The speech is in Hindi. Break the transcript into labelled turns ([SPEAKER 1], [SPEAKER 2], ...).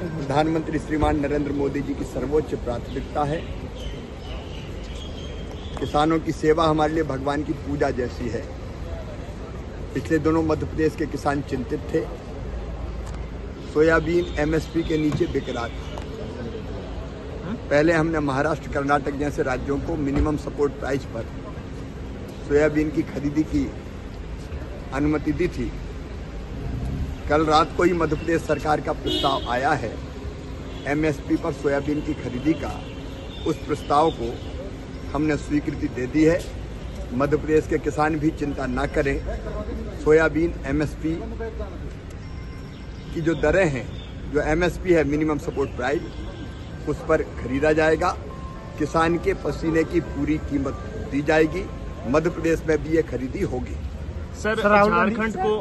[SPEAKER 1] प्रधानमंत्री श्रीमान नरेंद्र मोदी जी की सर्वोच्च प्राथमिकता है। किसानों की सेवा हमारे लिए भगवान की पूजा जैसी है। पिछले दोनों मध्य प्रदेश के किसान चिंतित थे। सोयाबीन एमएसपी के नीचे बिक रहा था। पहले हमने महाराष्ट्र, कर्नाटक जैसे राज्यों को मिनिमम सपोर्ट प्राइस पर सोयाबीन की खरीदी की अनुमति दी थी। कल रात को ही मध्य प्रदेश सरकार का प्रस्ताव आया है। एमएसपी पर सोयाबीन की खरीदी का उस प्रस्ताव को हमने स्वीकृति दे दी है। मध्य प्रदेश के किसान भी चिंता न करें। सोयाबीन एमएसपी की जो दरें हैं जो एमएसपी है मिनिमम सपोर्ट प्राइस उस पर खरीदा जाएगा। किसान के पसीने की पूरी कीमत दी जाएगी। मध्य प्रदेश में भी ये खरीदी होगी।
[SPEAKER 2] सर झारखंड को